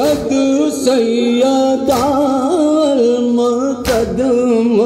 قد سيد المقدم